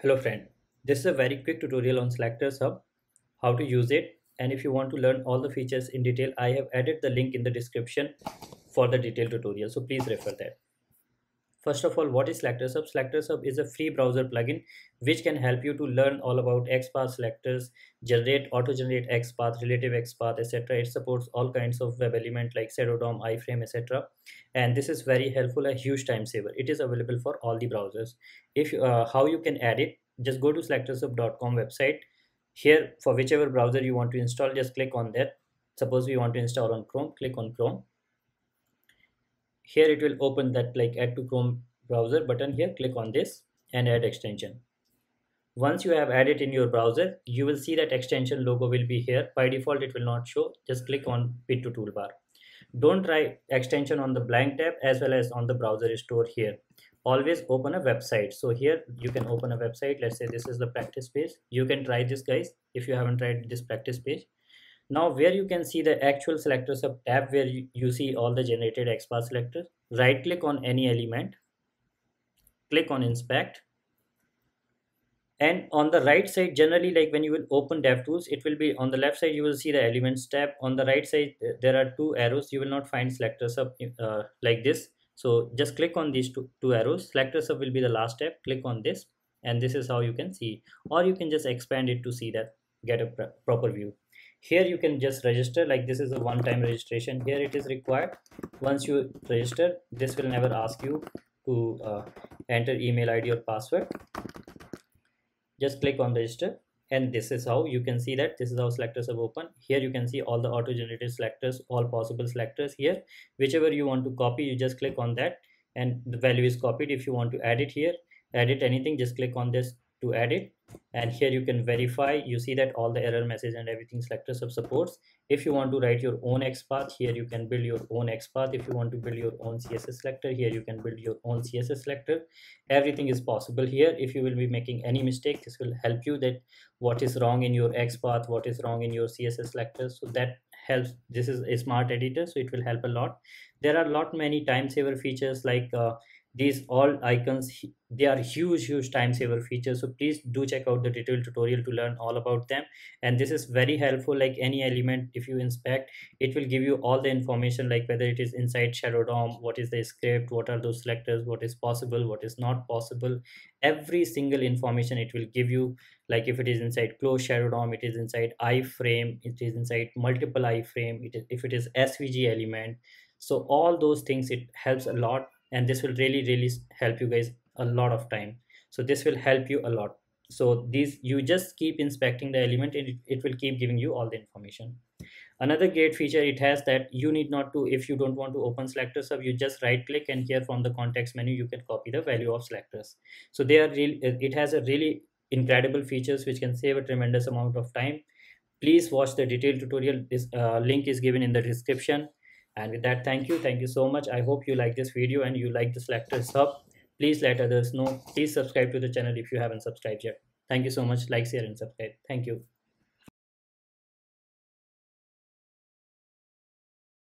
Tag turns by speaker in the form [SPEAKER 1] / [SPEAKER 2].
[SPEAKER 1] Hello friend, this is a very quick tutorial on Selectors Hub, how to use it. And if you want to learn all the features in detail, I have added the link in the description for the detailed tutorial, so please refer that. First of all, what is Selectors Hub? Selectors Hub is a free browser plugin which can help you to learn all about XPath selectors, generate, auto-generate XPath, relative XPath, etc. It supports all kinds of web element like Shadow DOM, iframe, etc. And this is very helpful, a huge time saver. It is available for all the browsers. If uh, how you can add it, just go to selectorshub.com website. Here, for whichever browser you want to install, just click on that. Suppose we want to install on Chrome, click on Chrome here it will open that like add to chrome browser button here. Click on this and add extension. Once you have added in your browser you will see that extension logo will be here. By default it will not show. Just click on bit to toolbar. Don't try extension on the blank tab as well as on the browser store here. Always open a website. So here you can open a website. Let's say this is the practice page. You can try this guys if you haven't tried this practice page now where you can see the actual SelectorsHub tab where you, see all the generated XPath selectors, right click on any element, click on inspect and on the right side generally like when you will open DevTools it will be on the left side you will see the elements tab. On the right side there are two arrows. You will not find SelectorsHub uh, like this. So just click on these two, two arrows. SelectorsHub will be the last tab click on this and this is how you can see. Or you can just expand it to see that get a proper view here you can just register like this is a one-time registration. Here it is required. Once you register this will never ask you to uh, enter email id or password. Just click on register and this is how you can see that this is how SelectorsHub opened. Here you can see all the auto generated selectors all possible selectors here. Whichever you want to copy you just click on that and the value is copied. If you want to edit here edit anything just click on this to edit and here you can verify. You see that all the error message and everything SelectorsHub supports. If you want to write your own xpath here you can build your own xpath if you want to build your own css selector here you can build your own css selector. Everything is possible here. If you will be making any mistake this will help you that what is wrong in your xpath what is wrong in your css selector. So that helps. This is a smart editor so it will help a lot. There are a lot many time saver features like uh, these all icons they are huge huge time saver features. So please do check out the detailed tutorial to learn all about them. And this is very helpful like any element if you inspect it will give you all the information like whether it is inside shadow dom what is the script what are those selectors what is possible what is not possible. Every single information it will give you like if it is inside close shadow dom it is inside iframe it is inside multiple iframe it is if it is svg element. So all those things it helps a lot and this will really really help you guys a lot of time. So this will help you a lot. So these you just keep inspecting the element and it, will keep giving you all the information. Another great feature it has that you need not to if you don't want to open SelectorsHub you just right click and here from the context menu you can copy the value of selectors. So they are really it has a really incredible features which can save a tremendous amount of time. Please watch the detailed tutorial. This uh, link is given in the description and with that thank you. Thank you so much. I hope you like this video and you like the selectors hub please let others know. Please subscribe to the channel if you haven't subscribed yet. Thank you so much. Like share and subscribe. Thank you